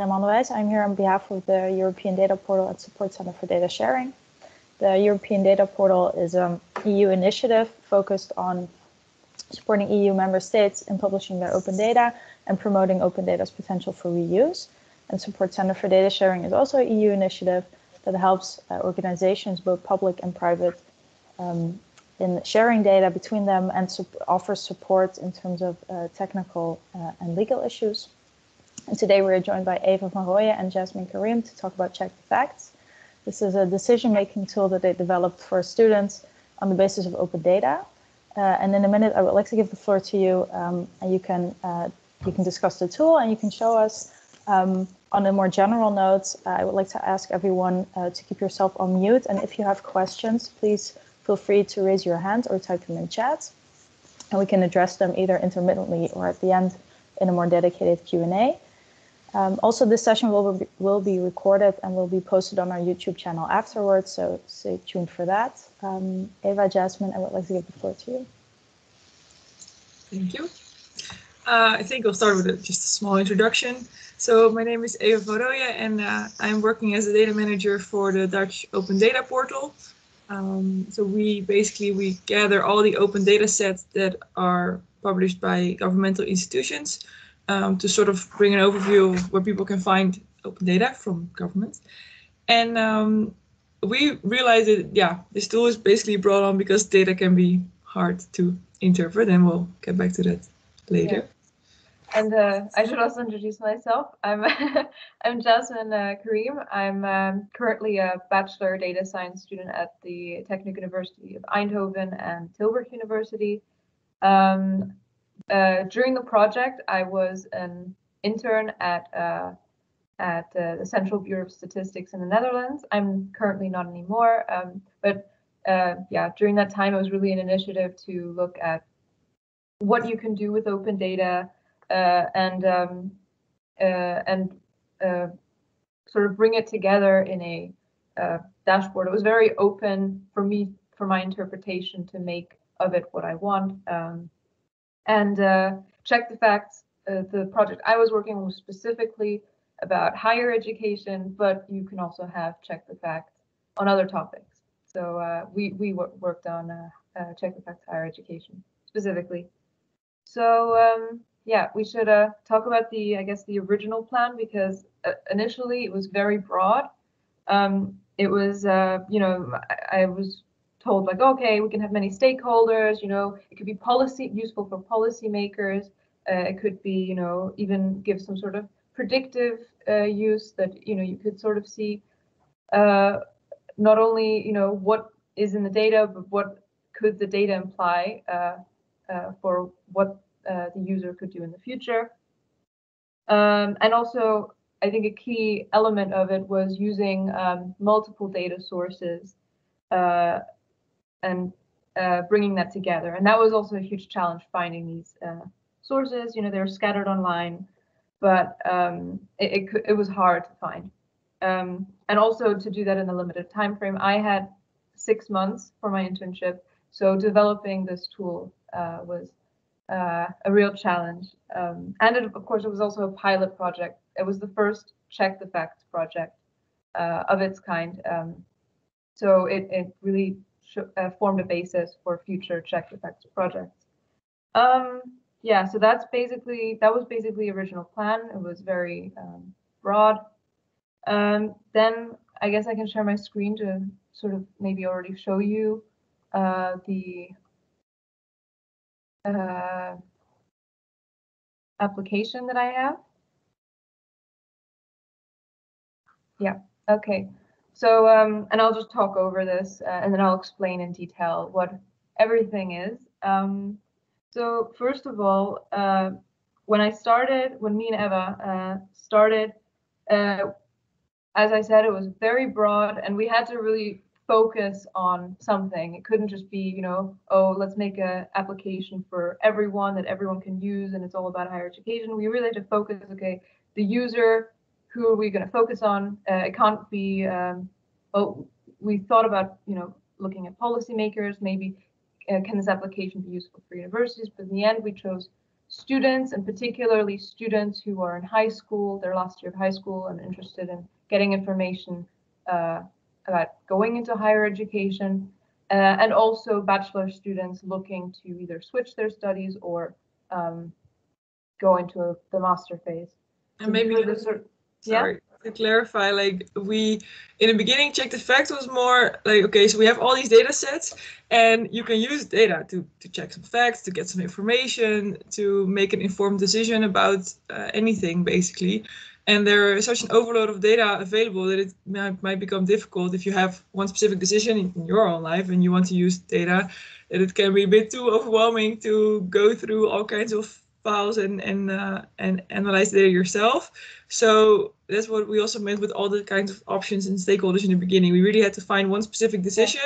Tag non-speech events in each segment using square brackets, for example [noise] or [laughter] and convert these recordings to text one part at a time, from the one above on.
I'm. I'm here on behalf of the European Data Portal and Support Center for Data Sharing. The European Data Portal is an EU initiative focused on supporting EU member states in publishing their open data and promoting open data's potential for reuse. And Support Center for Data Sharing is also an EU initiative that helps uh, organizations, both public and private, um, in sharing data between them and offers support in terms of uh, technical uh, and legal issues. And today we're joined by Eva van Rooijen and Jasmin Kareem to talk about Check the Facts. This is a decision-making tool that they developed for students on the basis of open data. Uh, and in a minute, I would like to give the floor to you, um, and you can uh, you can discuss the tool and you can show us. Um, on a more general note, uh, I would like to ask everyone uh, to keep yourself on mute, and if you have questions, please feel free to raise your hand or type them in chat, and we can address them either intermittently or at the end in a more dedicated Q&A. Um, also, this session will be, will be recorded and will be posted on our YouTube channel afterwards, so stay tuned for that. Um, Eva, Jasmin, I would like to give the floor to you. Thank you. Uh, I think I'll start with a, just a small introduction. So my name is Eva van Rooijen and uh, I'm working as a data manager for the Dutch Open Data Portal. Um, so we basically, we gather all the open data sets that are published by governmental institutions um, to sort of bring an overview of where people can find open data from governments. And um, we realized that, yeah, this tool is basically brought on because data can be hard to interpret, and we'll get back to that later. Yeah. And uh, I should also introduce myself. I'm [laughs] I'm Jasmin uh, Kareem. I'm um, currently a bachelor data science student at the Technical University of Eindhoven and Tilburg University. Um, uh, during the project, I was an intern at uh, at uh, the Central Bureau of Statistics in the Netherlands. I'm currently not anymore, um, but uh, yeah, during that time, it was really an initiative to look at what you can do with open data uh, and um, uh, and sort of bring it together in a dashboard. It was very open for me for my interpretation to make of it what I want. Um, and uh, check the facts. Uh, the project I was working on was specifically about higher education, but you can also have check the facts on other topics. So uh, we we worked on uh, uh, check the facts higher education specifically. So um, yeah, we should uh, talk about the I guess the original plan because initially it was very broad. Um, it was you know I, I was told like, okay, we can have many stakeholders, you know, it could be policy useful for policymakers. Uh, it could be, you know, even give some sort of predictive uh, use that, you know, you could sort of see uh, not only, you know, what is in the data, but what could the data imply uh, uh, for what uh, the user could do in the future. Um, and also, I think a key element of it was using um, multiple data sources uh, and uh, bringing that together. And that was also a huge challenge finding these uh, sources. You know, they're scattered online, but um, it, it, it, was hard to find. Um, and also to do that in a limited time frame. I had six months for my internship, so developing this tool uh, was uh, a real challenge. Um, and it, of course, it was also a pilot project. It was the first check the facts project uh, of its kind. Um, so it, it really uh, formed a basis for future check effects projects. Um, yeah, so that's basically that was basically original plan. It was very um, broad. Um, then I guess I can share my screen to sort of maybe already show you uh, the uh, application that I have. Yeah, okay. So, um, and I'll just talk over this uh, and then I'll explain in detail what everything is. Um, so first of all, uh, when I started, when me and Eva uh, started, uh, as I said, it was very broad and we had to really focus on something. It couldn't just be, you know, oh, let's make an application for everyone that everyone can use and it's all about higher education. We really had to focus, okay, the user who are we going to focus on? Uh, it can't be, um, oh, we thought about, you know, looking at policymakers, maybe uh, can this application be useful for universities? But in the end, we chose students and particularly students who are in high school, their last year of high school and interested in getting information uh, about going into higher education, uh, and also bachelor students looking to either switch their studies or um, go into a, the master phase. And So maybe sort- yeah. sorry to clarify like we in the beginning check the facts was more like okay so we have all these data sets and you can use data to to check some facts to get some information to make an informed decision about uh, anything basically and there is such an overload of data available that it might, might become difficult if you have one specific decision in your own life and you want to use data that it can be a bit too overwhelming to go through all kinds of files and and uh, and analyze data yourself so that's what we also meant with all the kinds of options and stakeholders in the beginning. We really had to find one specific decision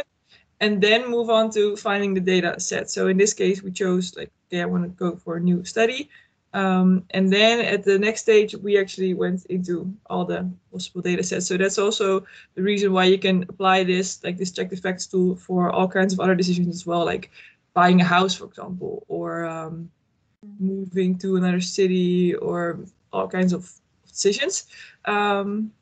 and then move on to finding the data set. So in this case, we chose like, okay, I want to go for a new study. Um, and then at the next stage, we actually went into all the possible data sets. So that's also the reason why you can apply this, like this check the facts tool for all kinds of other decisions as well, like buying a house, for example, or um, moving to another city or all kinds of decisions. Um,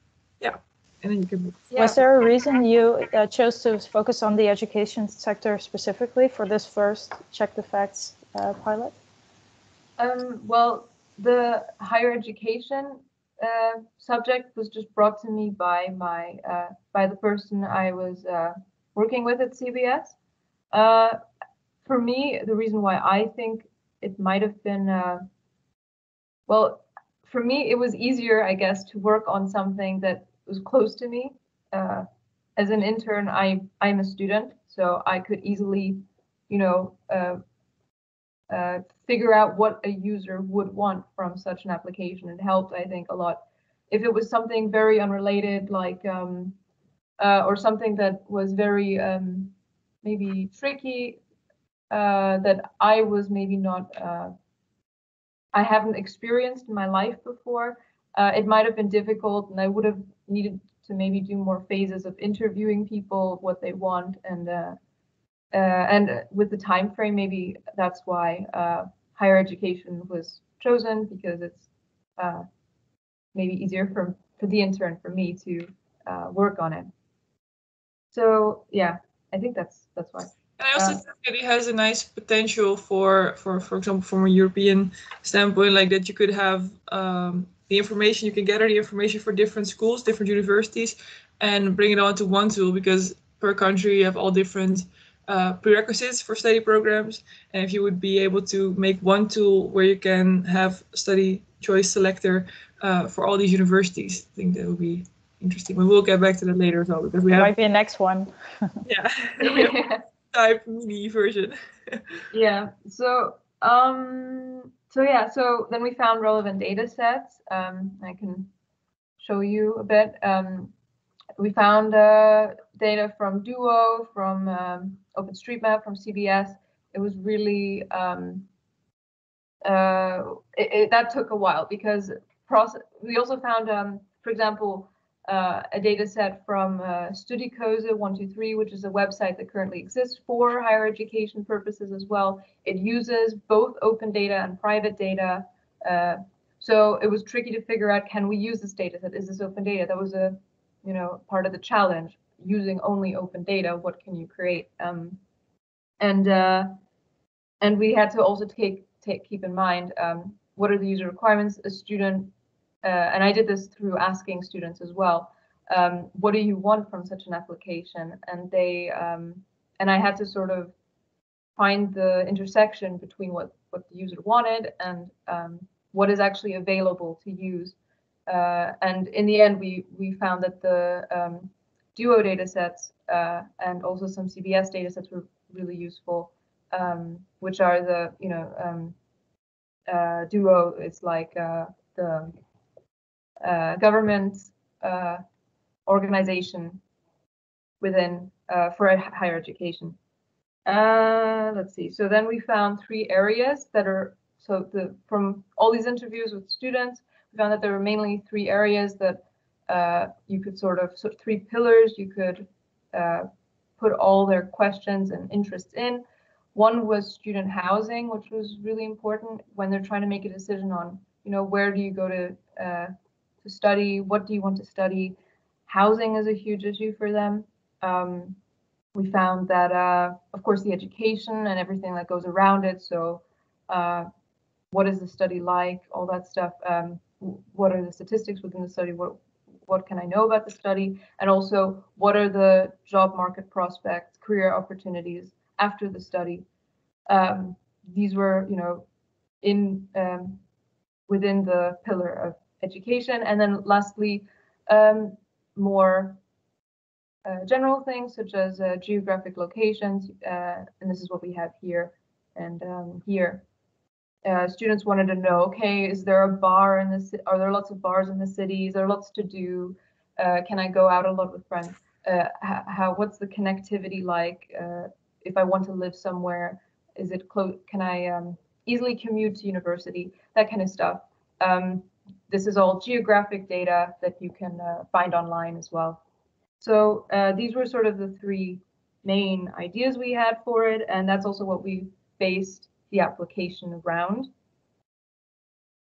yeah, and then you can. Yeah. Was there a reason you uh, chose to focus on the education sector specifically for this first check the facts uh, pilot? Um, well, the higher education uh, subject was just brought to me by my uh, by the person I was uh, working with at CBS. Uh, for me, the reason why I think it might have been uh, well, for me, it was easier, I guess, to work on something that was close to me. Uh, as an intern, I I'm a student, so I could easily, you know, uh, uh, figure out what a user would want from such an application. It helped, I think, a lot. If it was something very unrelated, like um, uh, or something that was very um, maybe tricky, uh, that I was maybe not, uh, I haven't experienced in my life before, uh, it might have been difficult, and I would have needed to maybe do more phases of interviewing people, what they want, and uh, uh, and with the time frame, maybe that's why higher education was chosen because it's maybe easier for for the intern for me to work on it. So yeah, I think that's that's why. And I also Uh, think that it has a nice potential for, for, for example, from a European standpoint, like that you could have um, the information, you can gather the information for different schools, different universities, and bring it onto one tool because per country you have all different uh, prerequisites for study programs. And if you would be able to make one tool where you can have study choice selector uh, for all these universities, I think that would be interesting. But we'll get back to that later as well because we have, Might be a next one. yeah, [laughs] [laughs] we type mini version. [laughs] yeah so um so yeah so then we found relevant data sets um i can show you a bit um we found uh, data from duo from um, openstreetmap from cbs it was really um uh it, it, that took a while because process we also found um for example uh, a data set from uh, Studiekeuze 123, which is a website that currently exists for higher education purposes as well. It uses both open data and private data. Uh, so it was tricky to figure out, can we use this data set? Is this open data? That was a, you know, part of the challenge. Using only open data, what can you create? Um, and uh, and we had to also take take keep in mind um, what are the user requirements. A student uh, and I did this through asking students as well, um, what do you want from such an application? And they, um, and I had to sort of find the intersection between what, what the user wanted and um, what is actually available to use. Uh, and in the end, we, we found that the um, Duo datasets uh, and also some CBS datasets were really useful, um, which are the, you know, um, uh, Duo is like uh, the government uh, organization within uh, for higher education. Uh, let's see. So then we found three areas that are so the from all these interviews with students, we found that there were mainly three areas that uh, you could sort of so three pillars you could uh, put all their questions and interests in. one was student housing, which was really important when they're trying to make a decision on, you know, where do you go to uh, to study, what do you want to study. Housing is a huge issue for them. Um, we found that, uh, of course, the education and everything that goes around it. So, uh, what is the study like? All that stuff. Um, what are the statistics within the study? What what can I know about the study? And also, what are the job market prospects, career opportunities after the study? Um, these were, you know, in um, within the pillar of education. And then lastly, um, more uh, general things such as uh, geographic locations, uh, and this is what we have here and um, here. Uh, students wanted to know, okay, is there a bar in this? Are there lots of bars in the cities? Are lots to do? Uh, can I go out a lot with friends? Uh, how? What's the connectivity like? if I want to live somewhere, is it close? Can I um, easily commute to university? That kind of stuff. Um, this is all geographic data that you can find online as well. So uh, these were sort of the three main ideas we had for it, and that's also what we based the application around.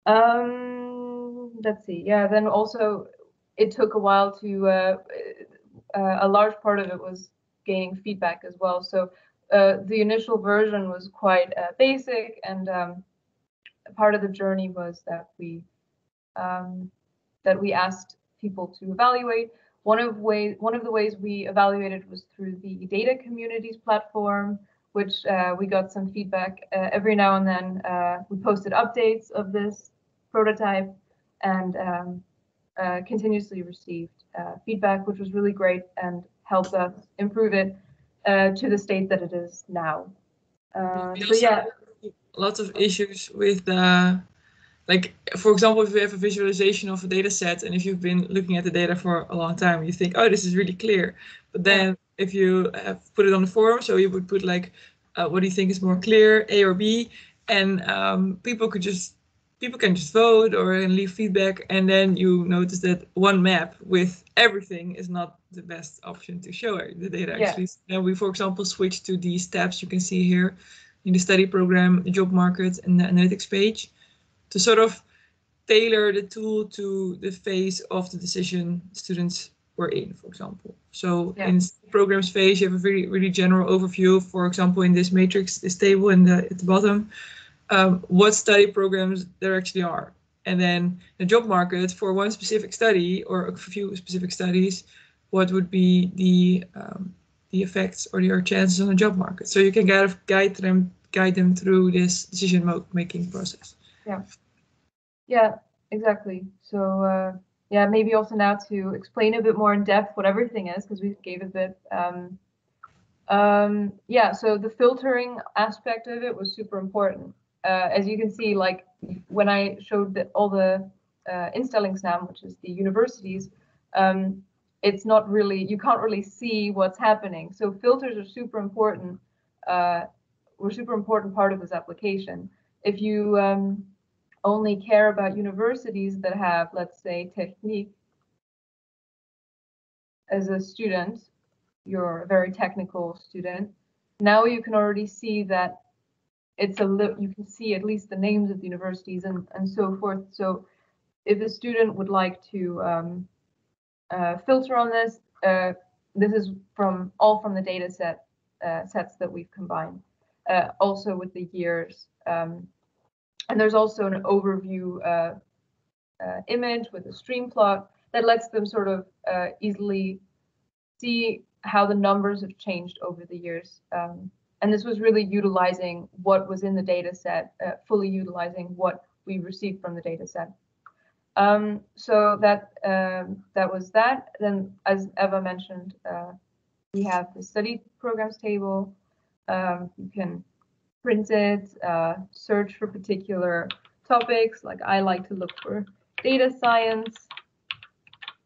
Um, let's see, yeah, then also it took a while to, uh, uh, a large part of it was gaining feedback as well. So uh, the initial version was quite uh, basic, and um, part of the journey was that we um, that we asked people to evaluate one of way one of the ways we evaluated was through the data communities platform, which uh, we got some feedback uh, every now and then. Uh, we posted updates of this prototype and um, uh, continuously received uh, feedback, which was really great and helped us improve it uh, to the state that it is now. so yeah, lots of issues with the like for example if you have a visualization of a data set and if you've been looking at the data for a long time you think oh this is really clear. But then if you have put it on the forum so you would put like uh, what do you think is more clear a or b? And um, people could just people can just vote or leave feedback. And then you notice that one map with everything is not the best option to show the data actually. Yeah. then we for example switch to these tabs you can see here in the study program the job market and the analytics page to sort of tailor the tool to the phase of the decision students were in, for example. So yeah. in programs phase, you have a really, really general overview. For example, in this matrix, this table in the at the bottom, um, what study programs there actually are. And then the job market for one specific study or a few specific studies, what would be the um, the effects or your chances on the job market. So you can kind of guide them guide them through this decision making process. Yeah. Yeah, exactly. So uh, yeah, maybe also now to explain a bit more in depth what everything is because we gave a bit. Um, um, yeah, so the filtering aspect of it was super important. Uh, as you can see, like when I showed the, all the uh, instellingsnaam, which is the universities, um, it's not really you can't really see what's happening. So filters are super important. Uh, were super important part of this application. If you um, only care about universities that have, let's say, technique as a student, you're a very technical student. Now you can already see that it's a you can see at least the names of the universities and, and so forth. So if a student would like to um, uh, filter on this, uh, this is from all from the data set uh, sets that we've combined. Uh, also with the years um, and there's also an overview uh, uh, image with a stream plot that lets them sort of uh, easily see how the numbers have changed over the years. Um, and this was really utilizing what was in the data set, uh, fully utilizing what we received from the data set. Um, so that um, that was that. Then, as Eva mentioned, uh, we have the study programs table. Um, you can print it, uh, search for particular topics. Like I like to look for data science.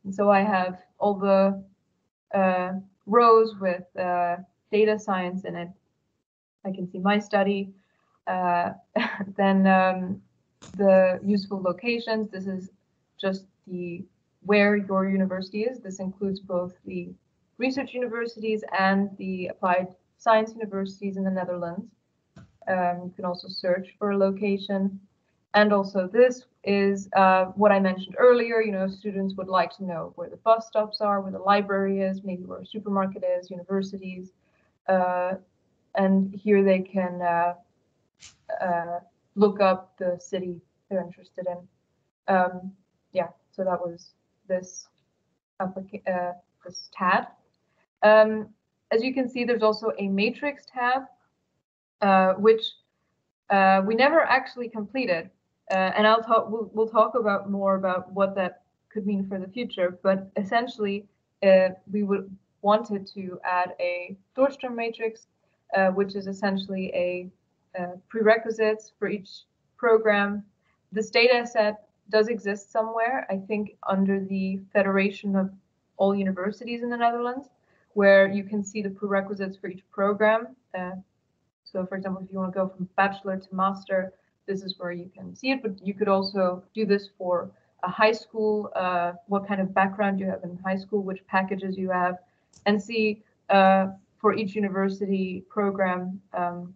And so I have all the uh, rows with uh, data science in it. I can see my study. Uh, [laughs] then um, the useful locations. This is just the where your university is. This includes both the research universities and the applied science universities in the Netherlands. Um, you can also search for a location. And also this is uh, what I mentioned earlier, you know, students would like to know where the bus stops are, where the library is, maybe where a supermarket is, universities. Uh, and here they can uh, uh look up the city they're interested in. Um, yeah, so that was this uh, this tab. Um, as you can see, there's also a matrix tab, uh, which uh, we never actually completed. Uh, and I'll talk, we'll, we'll, talk about more about what that could mean for the future. But essentially, uh, we would wanted to add a doorstroom matrix, uh, which is essentially a, a prerequisites for each program. This data set does exist somewhere, I think under the Federation of all universities in the Netherlands, where you can see the prerequisites for each program. Uh, so for example, if you want to go from bachelor to master, this is where you can see it, but you could also do this for a high school, uh, what kind of background you have in high school, which packages you have, and see uh, for each university program, um,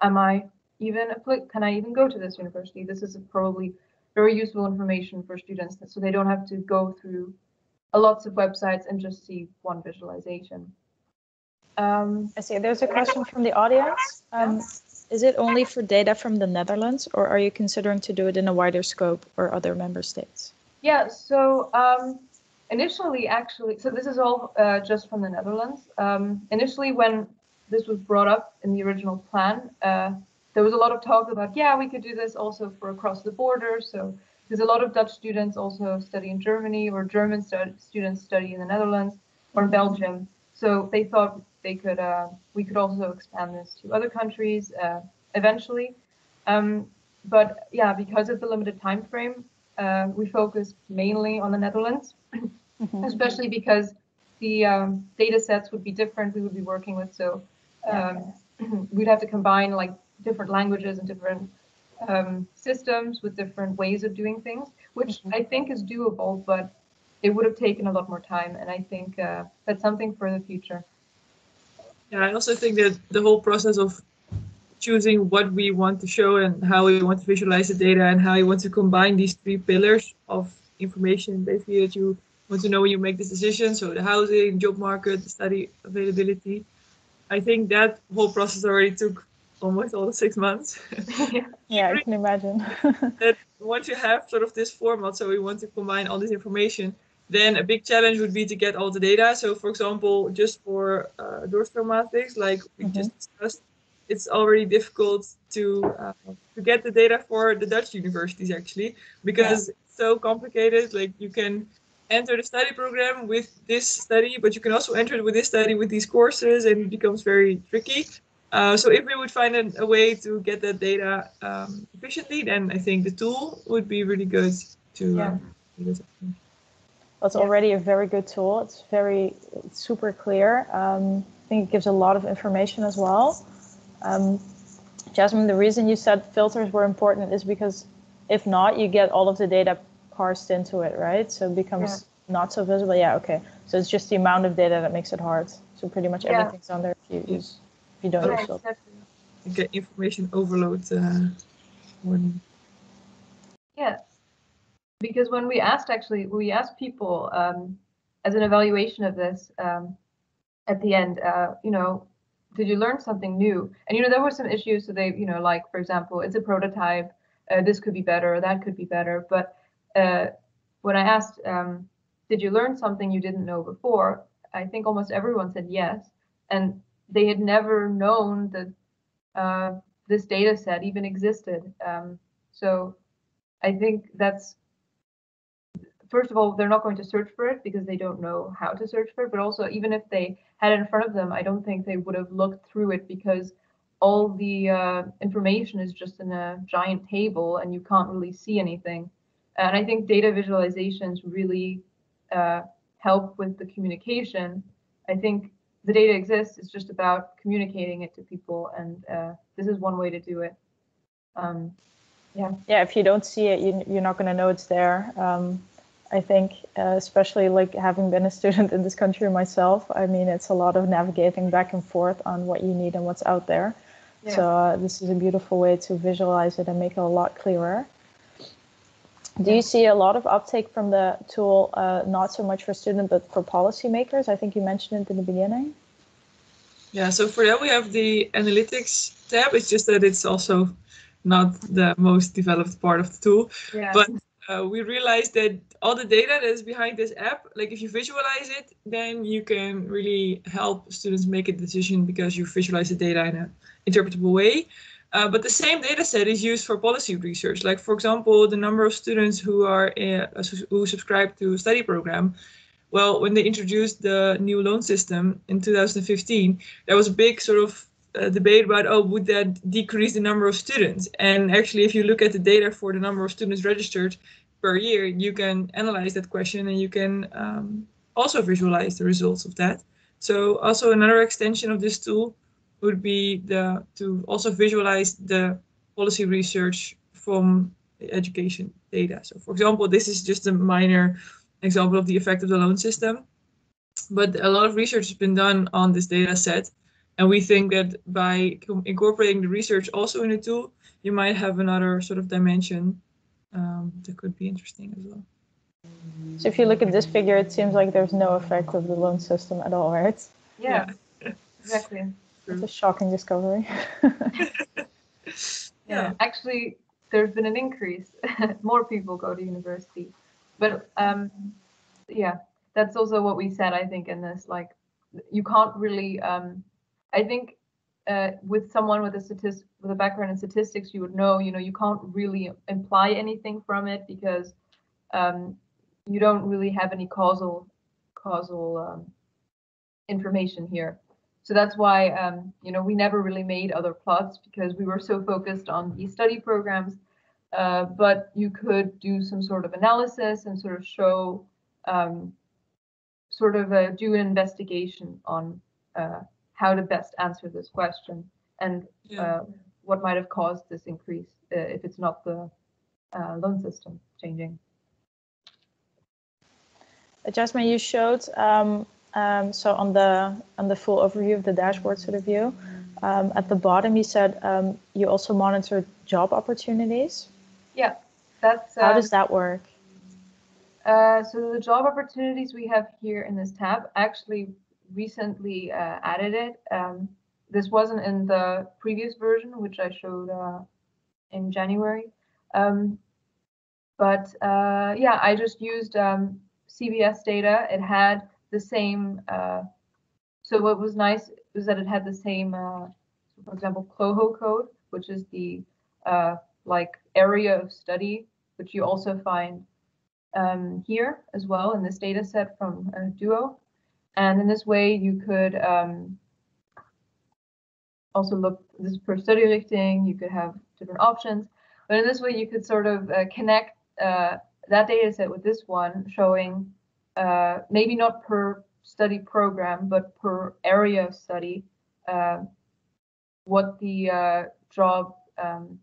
am I even, can I even go to this university? This is probably very useful information for students so they don't have to go through lots of websites and just see one visualization. Um, I see. There's a question from the audience. Um, is it only for data from the Netherlands, or are you considering to do it in a wider scope or other member states? Yeah. So um, initially, actually, so this is all uh, just from the Netherlands. Um, initially, when this was brought up in the original plan, uh, there was a lot of talk about, yeah, we could do this also for across the border. So because a lot of Dutch students also study in Germany or German students study in the Netherlands or in Belgium. So they thought they could uh, we could also expand this to other countries uh, eventually. Um, but yeah, because of the limited time frame, uh, we focused mainly on the Netherlands, mm-hmm. especially because the um, data sets would be different. We would be working with so um, [clears throat] we'd have to combine like different languages and different um, systems with different ways of doing things, which mm-hmm. I think is doable, but it would have taken a lot more time. And I think uh, that's something for the future. Yeah, I also think that the whole process of choosing what we want to show and how we want to visualize the data and how you want to combine these three pillars of information basically that you want to know when you make this decision. So the housing, job market, the study availability. I think that whole process already took almost all the six months. [laughs] yeah, I can imagine. [laughs] that once you have sort of this format, so we want to combine all this information, then a big challenge would be to get all the data. So, for example, just for uh, mathematics, like we mm-hmm. just discussed, it's already difficult to uh, to get the data for the Dutch universities actually because yeah. it's so complicated. Like you can enter the study program with this study, but you can also enter it with this study with these courses, and it becomes very tricky. Uh, so if we would find a, a way to get that data um, efficiently, then I think the tool would be really good to. Yeah. Uh, it's already a very good tool. It's very it's super clear. Um, I think it gives a lot of information as well. Um, Jasmin, the reason you said filters were important is because if not, you get all of the data parsed into it, right? So it becomes yeah. not so visible. Yeah, okay. So it's just the amount of data that makes it hard. So pretty much yeah. everything's on there if you use if you don't use filters. Get information overload uh, when. Yeah, because when we asked actually we asked people um, as an evaluation of this um, at the end uh, you know did you learn something new? And you know there were some issues so they you know like for example it's a prototype. Uh, this could be better or that could be better. But uh, when i asked um, did you learn something you didn't know before? I think almost everyone said yes. And they had never known that uh, this data set even existed. Um, so i think that's first of all, they're not going to search for it because they don't know how to search for it. But also, even if they had it in front of them, I don't think they would have looked through it because all the uh, information is just in a giant table and you can't really see anything. And I think data visualizations really uh, help with the communication. I think the data exists. It's just about communicating it to people, and uh, this is one way to do it. Um, yeah. Yeah. If you don't see it, you, you're not going to know it's there. Um, I think, uh, especially like having been a student in this country myself, I mean, it's a lot of navigating back and forth on what you need and what's out there. Yeah. So uh, this is a beautiful way to visualize it and make it a lot clearer. Do you see a lot of uptake from the tool, uh, not so much for students, but for policymakers? I think you mentioned it in the beginning. Yeah, so for that we have the analytics tab. It's just that it's also not the most developed part of the tool. Yeah. But uh, we realized that all the data that is behind this app, like if you visualize it, then you can really help students make a decision because you visualize the data in an interpretable way. Uh, but the same data set is used for policy research. Like for example, the number of students who are uh, who subscribe to a study program. Well, when they introduced the new loan system in 2015, there was a big sort of uh, debate about, oh, would that decrease the number of students? And actually, if you look at the data for the number of students registered per year, you can analyze that question and you can um, also visualize the results of that. So also another extension of this tool would be the to also visualize the policy research from education data. So for example, this is just a minor example of the effect of the loan system. But a lot of research has been done on this data set and we think that by incorporating the research also in the tool, you might have another sort of dimension um, that could be interesting as well. So if you look at this figure, it seems like there's no effect of the loan system at all, right? Yeah, yeah. exactly. It's a shocking discovery. [laughs] yeah, actually, there's been an increase. [laughs] More people go to university, but um, yeah, that's also what we said. I think in this, like, you can't really um, I think uh, with someone with a statistic with a background in statistics, you would know, you know, you can't really imply anything from it because um, you don't really have any causal causal um, information here. So that's why, um, you know, we never really made other plots because we were so focused on these study programs. Uh, but you could do some sort of analysis and sort of show, um, sort of a, do an investigation on uh, how to best answer this question and yeah. uh, what might have caused this increase uh, if it's not the uh, loan system changing. Jasmin, you showed um, um, so on the on the full overview of the dashboard sort of view. Um, at the bottom, you said um, you also monitor job opportunities. Yeah, that's. How does um, that work? Uh, so the job opportunities we have here in this tab actually recently uh, added it. Um, this wasn't in the previous version, which I showed uh, in January. Um, but uh, yeah, I just used um, CBS data. It had the same. Uh, so what was nice was that it had the same, uh, for example, CROHO code, which is the uh, like area of study, which you also find um, here as well in this data set from Duo. And in this way, you could um, also look, this is per study richting, you could have different options. But in this way, you could sort of uh, connect uh, that data set with this one, showing uh, maybe not per study program, but per area of study, uh, what the uh, job, um,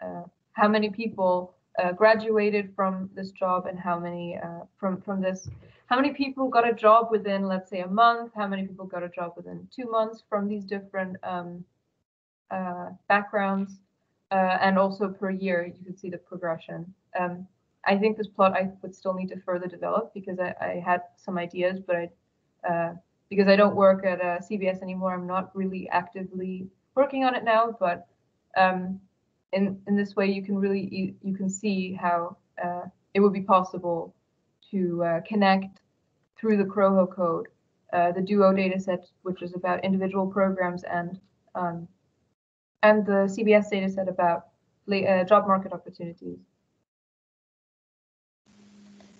uh, how many people graduated from this job and how many from, from this how many people got a job within, let's say, a month? How many people got a job within two months from these different um, uh, backgrounds? Uh, and also per year, you could see the progression. Um, I think this plot I would still need to further develop because I, I had some ideas, but I, uh, because I don't work at uh, CBS anymore, I'm not really actively working on it now. But um, in in this way, you can really you, you can see how uh, it would be possible to uh, connect through the CROHO code, uh, the Duo dataset, which is about individual programs, and um, and the CBS dataset about uh, job market opportunities.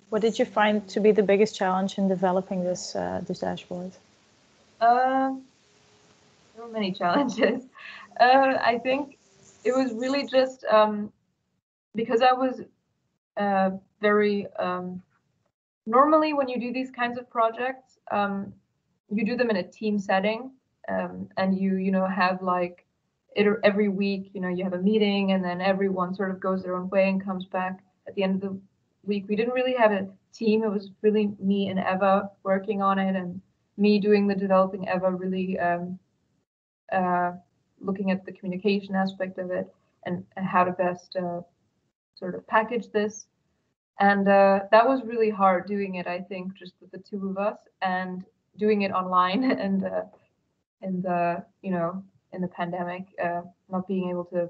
What did you find to be the biggest challenge in developing this uh, this dashboard? There were many challenges. [laughs] Uh, I think it was really just um, because I was uh, very um, normally when you do these kinds of projects, um, you do them in a team setting, um, and you you know have like it every week. You know you have a meeting, and then everyone sort of goes their own way and comes back at the end of the week. We didn't really have a team. It was really me and Eva working on it, and me doing the developing. Eva really um, uh, looking at the communication aspect of it and, and how to best uh, sort of package this. And uh, that was really hard doing it, I think, just with the two of us and doing it online [laughs] and uh, in the, you know, in the pandemic, uh, not being able to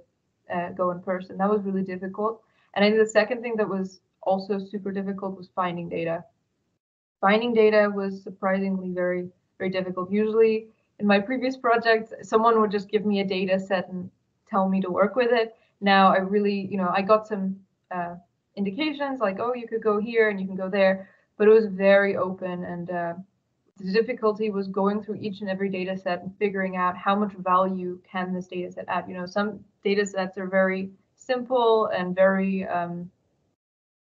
uh, go in person. That was really difficult. And I think the second thing that was also super difficult was finding data. Finding data was surprisingly very, very difficult. Usually in my previous projects, someone would just give me a data set and tell me to work with it. Now I really, you know, I got some uh, indications like, oh, you could go here and you can go there, but it was very open and uh, the difficulty was going through each and every data set and figuring out how much value can this data set add. You know, some data sets are very simple and very um,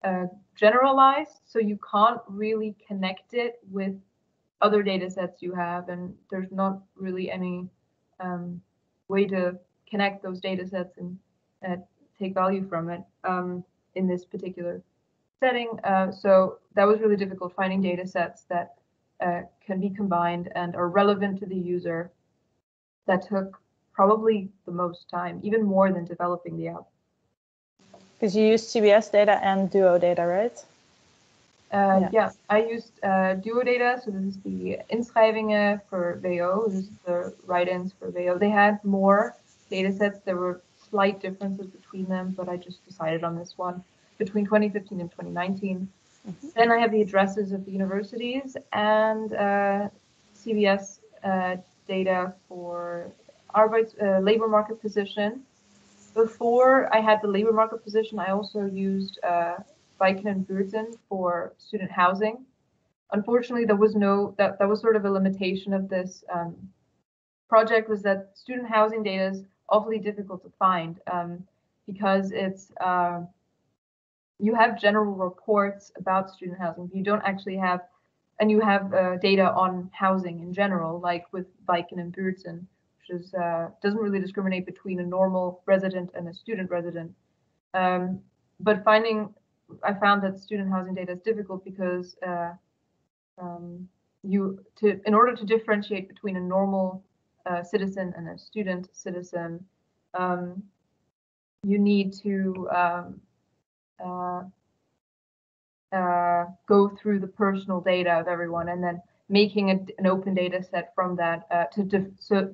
uh, generalized, so you can't really connect it with other data sets you have, and there's not really any um, way to connect those data sets and uh, take value from it um, in this particular setting. Uh, so that was really difficult finding data sets that uh, can be combined and are relevant to the user. That took probably the most time, even more than developing the app. Because you use CBS data and Duo data, right? Uh, yeah. yeah. I used uh, Duo data. So this is the inschrijvingen for VO. This is the write-ins for VO. They had more data sets. There were slight differences between them, but I just decided on this one between 2015 and 2019. Mm-hmm. Then I have the addresses of the universities and uh, CBS uh, data for Arbeits, uh, labor market position. Before I had the labor market position, I also used uh, and en Buurten for student housing. Unfortunately, there was no that that was sort of a limitation of this um, project was that student housing data is awfully difficult to find um, because it's uh, you have general reports about student housing, you don't actually have, and you have uh, data on housing in general, like with Wijken and Buurten, which is uh, doesn't really discriminate between a normal resident and a student resident. Um, but finding, I found that student housing data is difficult because uh, um, you to in order to differentiate between a normal uh, citizen and a student citizen, um, you need to um, uh, uh, go through the personal data of everyone and then making a, an open data set from that uh, to so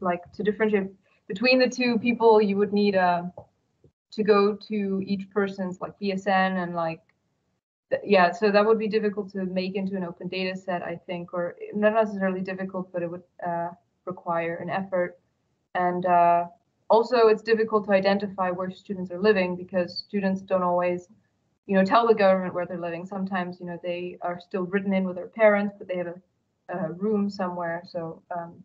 like to differentiate between the two people you would need uh, to go to each person's like BSN and like yeah so that would be difficult to make into an open data set I think or not necessarily difficult but it would uh, require an effort. And uh, also it's difficult to identify where students are living because students don't always you know tell the government where they're living. Sometimes you know they are still written in with their parents but they have a, a room somewhere. So um,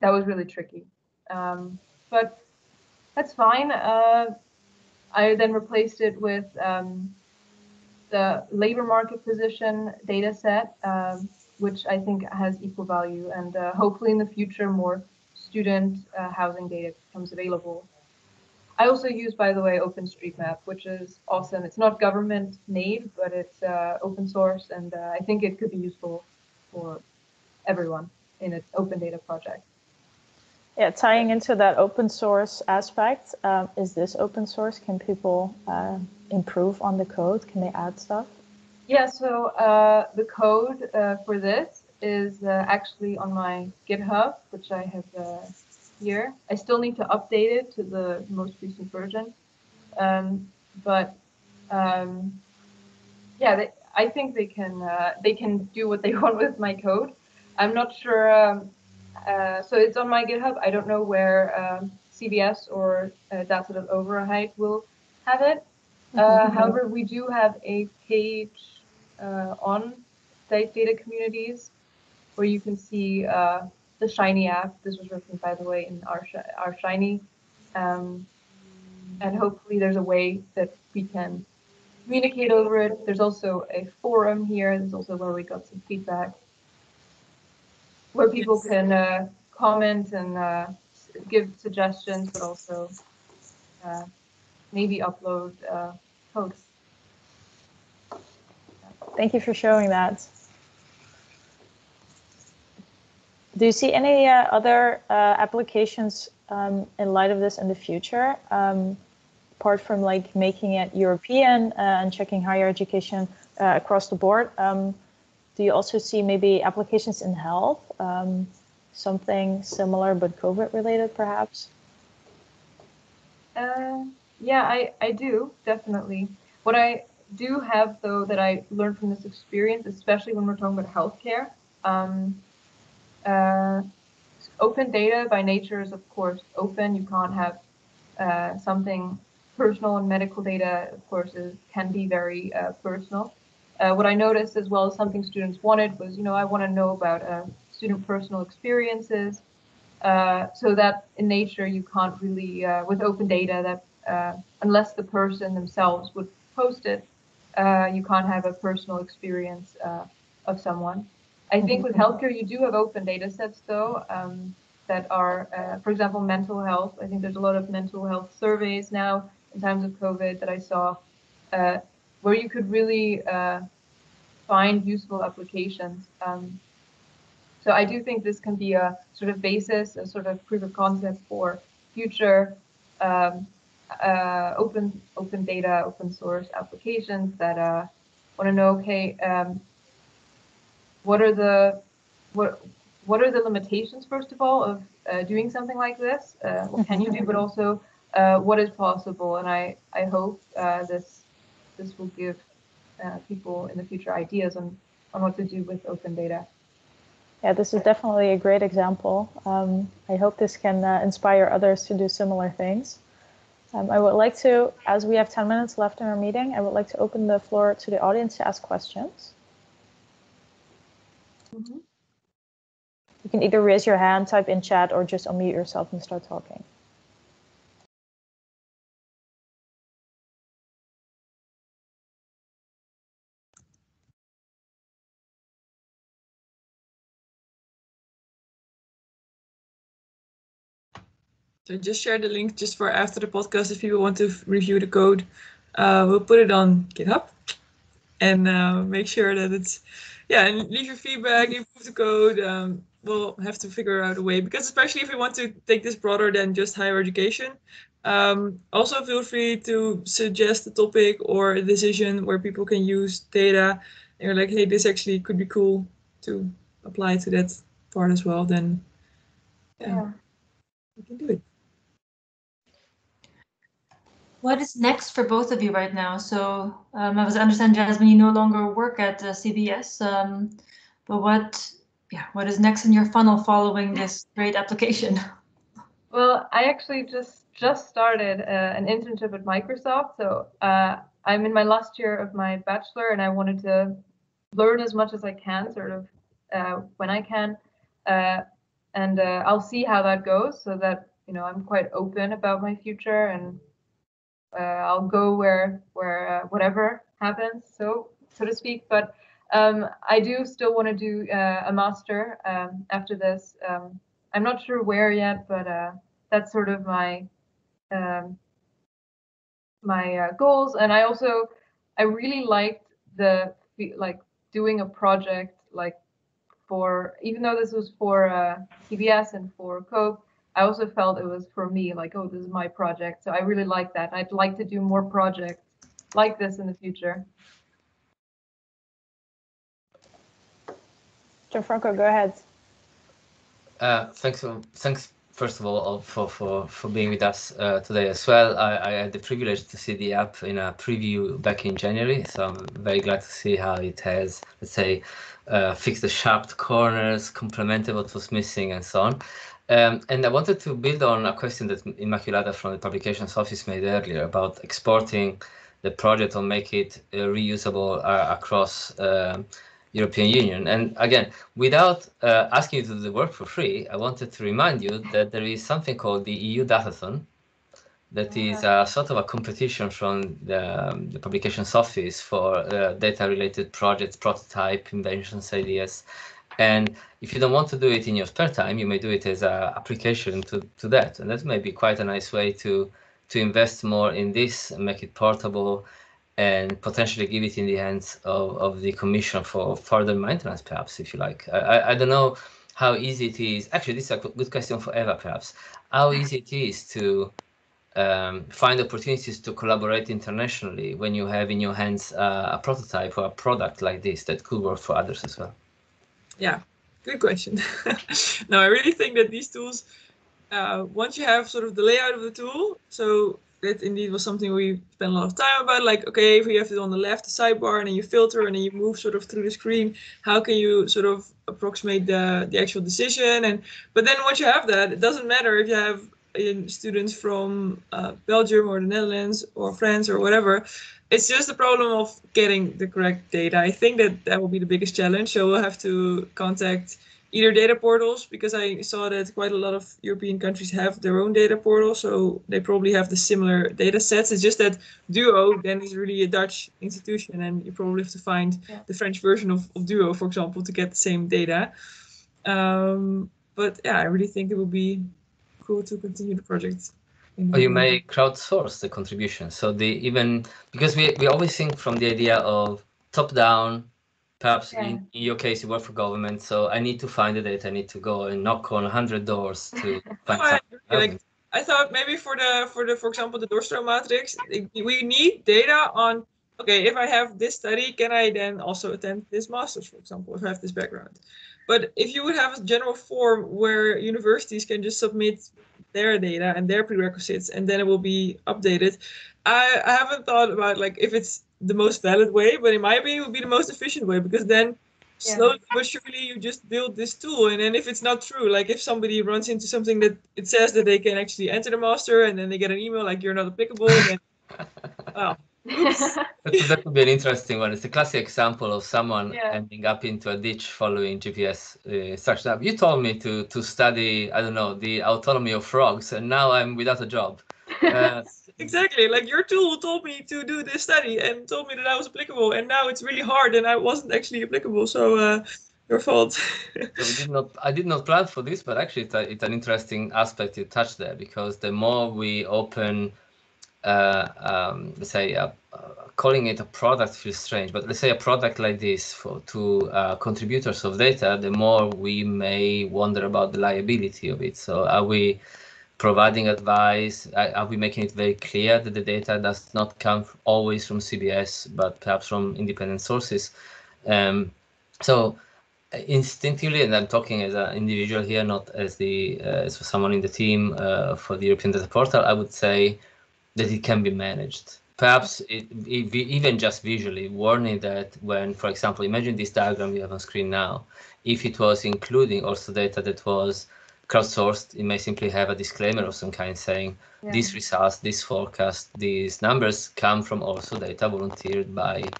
that was really tricky. Um, but that's fine uh, i then replaced it with um, the labor market position data set um, which i think has equal value and uh, hopefully in the future more student uh, housing data becomes available. I also use, by the way, OpenStreetMap, which is awesome. It's not government made, but it's uh, open source, and uh, I think it could be useful for everyone in an open data project. Yeah, tying into that open source aspect, um, is this open source? Can people uh, improve on the code? Can they add stuff? Yeah, so uh, the code uh, for this is uh, actually on my GitHub, which I have uh, here. I still need to update it to the most recent version. Um, but um, yeah, they, I think they can uh, they can do what they [laughs] want with my code. I'm not sure. Um, uh, so it's on my GitHub. I don't know where um, CBS or uh, Data.overheid will have it. Uh, however, we do have a page uh, on State Data Communities where you can see uh, the Shiny app. This was written, by the way, in R, R Shiny. Um, and hopefully there's a way that we can communicate over it. There's also a forum here. There's also where we got some feedback, where people can uh, comment and uh, give suggestions, but also uh, maybe upload uh, code. Thank you for showing that. do you see any uh, other uh, applications um, in light of this in the future? Um, apart from like making it European uh, and checking higher education uh, across the board, um, do you also see maybe applications in health? Um, something similar but COVID related, perhaps? Uh, yeah, I, I do, definitely. What I do have, though, that I learned from this experience, especially when we're talking about healthcare, um, uh, open data by nature is, of course, open. You can't have uh, something personal and medical data, of course, is, can be very uh, personal. Uh, what I noticed as well as something students wanted was, you know, I want to know about uh, student personal experiences. Uh, so that in nature, you can't really, uh, with open data, that uh, unless the person themselves would post it, you can't have a personal experience of someone. I think with healthcare, you do have open data sets though, um, that are, for example, mental health. I think there's a lot of mental health surveys now in times of COVID that I saw where you could really uh, find useful applications. Um, so I do think this can be a sort of basis, a sort of proof of concept for future um, uh, open open data, open source applications that uh, want to know, okay, um, what are the what what are the limitations first of all of uh, doing something like this? Uh, what can you do, but also uh, what is possible? And I I hope uh, this this will give uh, people in the future ideas on, on what to do with open data. Yeah, this is definitely a great example. Um, I hope this can uh, inspire others to do similar things. Um, I would like to, as we have 10 minutes left in our meeting, I would like to open the floor to the audience to ask questions. Mm -hmm. You can either raise your hand, type in chat, or just unmute yourself and start talking. So just share the link just for after the podcast if people want to review the code. Uh, we'll put it on GitHub and uh, make sure that it's yeah and leave your feedback, improve the code. Um, we'll have to figure out a way because especially if we want to take this broader than just higher education. Um, also feel free to suggest a topic or a decision where people can use data and you're like, hey, this actually could be cool to apply to that part as well. Then yeah, yeah. we can do it what is next for both of you right now? So um, I understand, Jasmin, you no longer work at uh, CBS, um, but what, yeah, what is next in your funnel following this great application? [laughs] Well, I actually just just started uh, an internship at Microsoft, so uh, I'm in my last year of my bachelor, and I wanted to learn as much as I can, sort of uh, when I can, uh, and uh, I'll see how that goes. So that you know, I'm quite open about my future and I'll go where where uh, whatever happens, so so to speak. But um, I do still want to do uh, a master um, after this. Um, I'm not sure where yet, but that's sort of my um, my uh, goals and i also i really liked the like doing a project like for even though this was for uh, CBS and for KOOP I also felt it was for me, like, oh, this is my project. So I really like that. I'd like to do more projects like this in the future. Gianfranco, go ahead. Uh, thanks, thanks first of all for for for being with us uh, today as well. I, I, had the privilege to see the app in a preview back in January, so I'm very glad to see how it has, let's say, uh, fixed the sharp corners, complemented what was missing, and so on. Um, and I wanted to build on a question that Immaculata from the publications office made earlier about exporting the project or make it uh, reusable uh, across uh, European Union. And again, without uh, asking you to do the work for free, I wanted to remind you that there is something called the EU Datathon that is a sort of a competition from the, um, the publications office for uh, data related projects, prototype, inventions, ideas. And if you don't want to do it in your spare time, you may do it as an application to, to that. And that may be quite a nice way to, to invest more in this and make it portable and potentially give it in the hands of, of the commission for further maintenance, perhaps, if you like. I, I don't know how easy it is. Actually, this is a good question for Eva, perhaps. How easy it is to um, find opportunities to collaborate internationally when you have in your hands uh, a prototype or a product like this that could work for others as well? Yeah, good question. [laughs] no, I really think that these tools, uh, once you have sort of the layout of the tool, so that indeed was something we spent a lot of time about. Like, okay, if you have it on the left, the sidebar, and then you filter, and then you move sort of through the screen, how can you sort of approximate the the actual decision? And but then once you have that, it doesn't matter if you have students from uh, Belgium or the Netherlands or France or whatever. It's just the problem of getting the correct data. I think that that will be the biggest challenge. So we'll have to contact either data portals because I saw that quite a lot of European countries have their own data portal, so they probably have the similar data sets. It's just that DUO then is really a Dutch institution, and you probably have to find yeah. the French version of, of DUO, for example, to get the same data. Um, but yeah, I really think it would be cool to continue the project. Or you mm-hmm. may crowdsource the contribution. So the even because we we always think from the idea of top down perhaps yeah. in, in, your case you work for government so i need to find the data i need to go and knock on 100 doors to [laughs] find oh, i thought maybe for the for the for example the doorstroom matrix we need data on okay if i have this study can i then also attend this master's for example if i have this background but if you would have a general form where universities can just submit their data and their prerequisites and then it will be updated i, I haven't thought about like if it's the most valid way, but in my opinion, would be the most efficient way because then yeah. slowly but surely you just build this tool. And then if it's not true, like if somebody runs into something that it says that they can actually enter the master and then they get an email like you're not applicable, then [laughs] oh. [laughs] that would be an interesting one. It's a classic example of someone yeah. ending up into a ditch following GPS uh, instruction. You told me to to study, I don't know, the autonomy of frogs, and now I'm without a job. [laughs] Uh, exactly like your tool told me to do this study and told me that I was applicable and now it's really hard and I wasn't actually applicable so uh, your fault [laughs] so we did not I did not plan for this but actually it's, a, it's an interesting aspect you touched there because the more we open uh, um, let's say uh, calling it a product feels strange but let's say a product like this for to uh, contributors of data the more we may wonder about the liability of it so are we providing advice? Are we making it very clear that the data does not come always from CBS, but perhaps from independent sources? Um, so instinctively, and I'm talking as an individual here, not as the uh, as someone in the team uh, for the European Data Portal, I would say that it can be managed. Perhaps it, it, even just visually, warning that when, for example, imagine this diagram you have on screen now, if it was including also data that was crowdsourced, it may simply have a disclaimer of some kind saying yeah. these results, this forecast, these numbers come from also data volunteered by,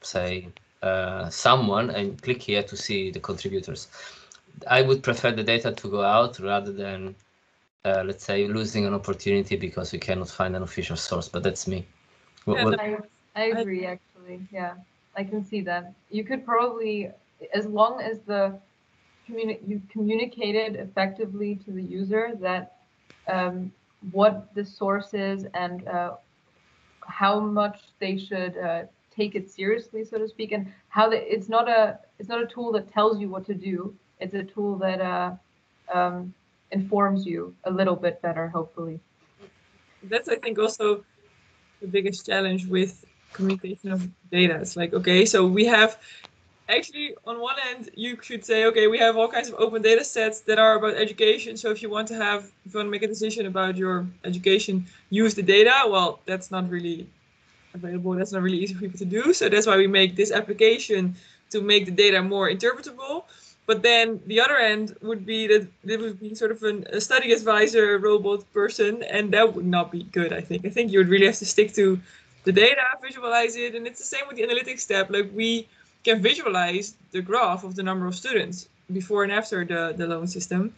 say, uh, someone, and click here to see the contributors. I would prefer the data to go out rather than, uh, let's say, losing an opportunity because we cannot find an official source, but that's me. What, what... I, I agree, actually. Yeah, I can see that. You could probably, as long as the communi- you communicated effectively to the user that um, what the source is and uh, how much they should uh, take it seriously, so to speak, and how the, it's not a it's not a tool that tells you what to do. It's a tool that uh, um, informs you a little bit better, hopefully. That's I think also the biggest challenge with communication of data. It's like okay, so we have actually on one end you could say okay we have all kinds of open data sets that are about education. So if you want to have if you want to make a decision about your education use the data. Well that's not really available. That's not really easy for people to do. So that's why we make this application to make the data more interpretable but then the other end would be that it would be sort of an, a study advisor robot person and that would not be good i think i think you would really have to stick to the data visualize it and it's the same with the analytics step like we can visualize the graph of the number of students before and after the, the loan system.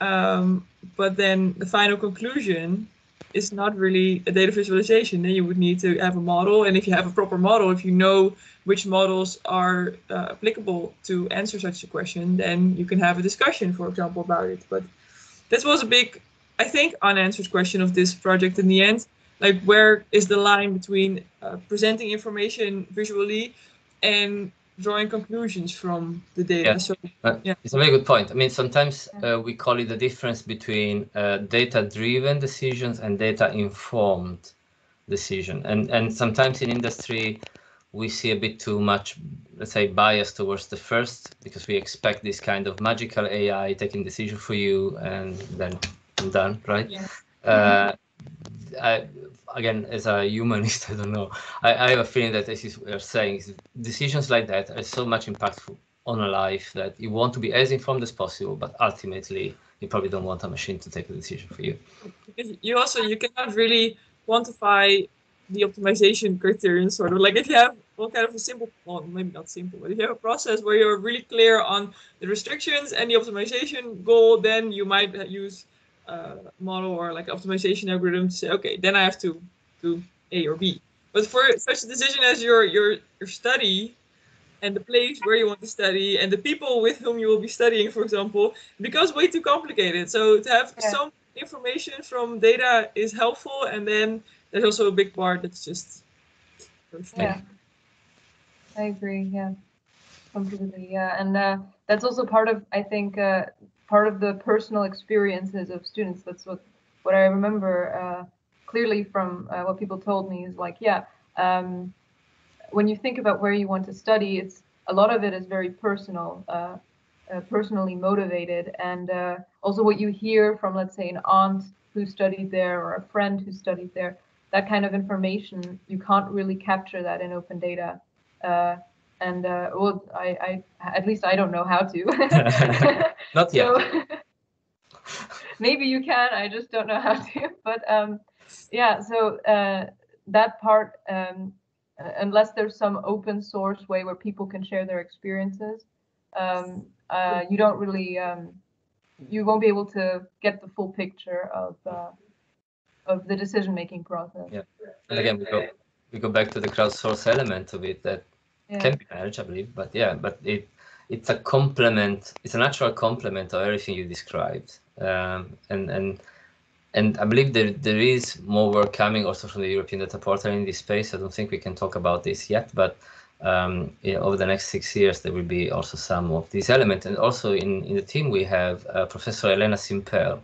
Um, but then the final conclusion is not really a data visualization. Then you would need to have a model. And if you have a proper model, if you know which models are uh, applicable to answer such a question, then you can have a discussion, for example, about it. But that was a big, I think, unanswered question of this project in the end. Like, where is the line between uh, presenting information visually and drawing conclusions from the data. Yeah. So Uh, Yeah. It's a very good point. I mean, sometimes uh, we call it the difference between uh, data-driven decisions and data-informed decision. And and sometimes in industry, we see a bit too much, let's say, bias towards the first because we expect this kind of magical AI taking decision for you and then I'm done, right? Yeah. Uh, I, again, as a humanist, [laughs] I don't know. I, I have a feeling that this as you are saying, decisions like that are so much impactful on a life that you want to be as informed as possible, but ultimately you probably don't want a machine to take a decision for you. because you also you cannot really quantify the optimization criterion sort of like if you have well kind of a simple well maybe not simple but if you have a process where you're really clear on the restrictions and the optimization goal then you might use a model or like optimization algorithm to say okay then i have to do a or b but for such a decision as your your your study and the place where you want to study and the people with whom you will be studying for example it becomes way too complicated so to have Yeah. some information from data is helpful and then there's also a big part that's just Yeah. I agree. Yeah, completely. Yeah, and uh, that's also part of I think uh, part of the personal experiences of students. That's what what I remember uh, clearly from uh, what people told me is like, yeah, um, when you think about where you want to study, it's a lot of it is very personal. Uh, uh, personally motivated, and uh, also what you hear from, let's say, an aunt who studied there or a friend who studied there, that kind of information you can't really capture that in open data uh, and uh, well I, I at least i don't know how to [laughs] Not yet. so [laughs] maybe you can i just don't know how to [laughs] but um, yeah so uh, that part um, uh, unless there's some open source way where people can share their experiences um, uh, you don't really um, you won't be able to get the full picture of uh, of the decision making process Yeah. And again, we go we go back to the crowdsource element of it that Yeah. can be managed, I believe. But yeah, but it it's a complement. It's a natural complement of everything you described. Um, and and and I believe there there is more work coming also from the European Data Portal in this space. I don't think we can talk about this yet, but um, yeah, over the next six years there will be also some of these elements. And also in in the team we have uh, Professor Elena Simperl.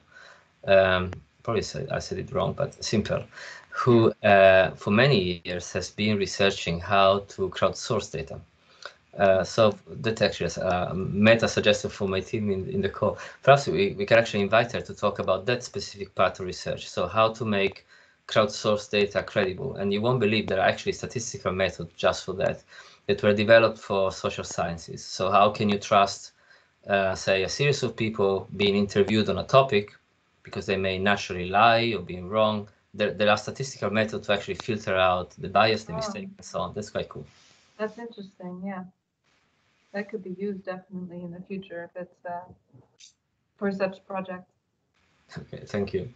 Um, probably said, I said it wrong, but Simperl, who uh, for many years has been researching how to crowdsource data. Uh, so that actually is a meta suggestion for my team in, in the call. Perhaps we, we can actually invite her to talk about that specific part of research. So how to make crowdsourced data credible. And you won't believe there are actually statistical methods just for that, that were developed for social sciences. So how can you trust, uh, say, a series of people being interviewed on a topic because they may naturally lie or be wrong. There, there are statistical methods to actually filter out the bias, the Oh. mistake, and so on. That's quite cool. That's interesting. Yeah, that could be used definitely in the future if it's uh, for such projects. Okay, thank you.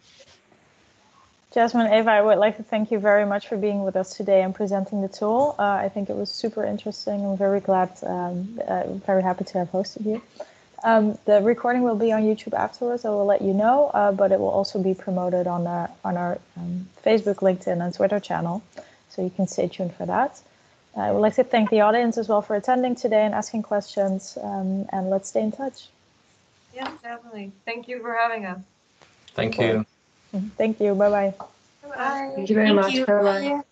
Jasmin, Eva, I would like to thank you very much for being with us today and presenting the tool. Uh, I think it was super interesting. I'm very glad, um, uh, very happy to have hosted you. Um, the recording will be on YouTube afterwards. I will let you know, uh, but it will also be promoted on our, on our um, Facebook, LinkedIn, and Twitter channel. So you can stay tuned for that. I would like to thank the audience as well for attending today and asking questions. Um, and let's stay in touch. Yeah, definitely. Thank you for having us. Thank Okay. you. Thank you. Bye bye. Bye. Thank you very much. Bye bye. Bye.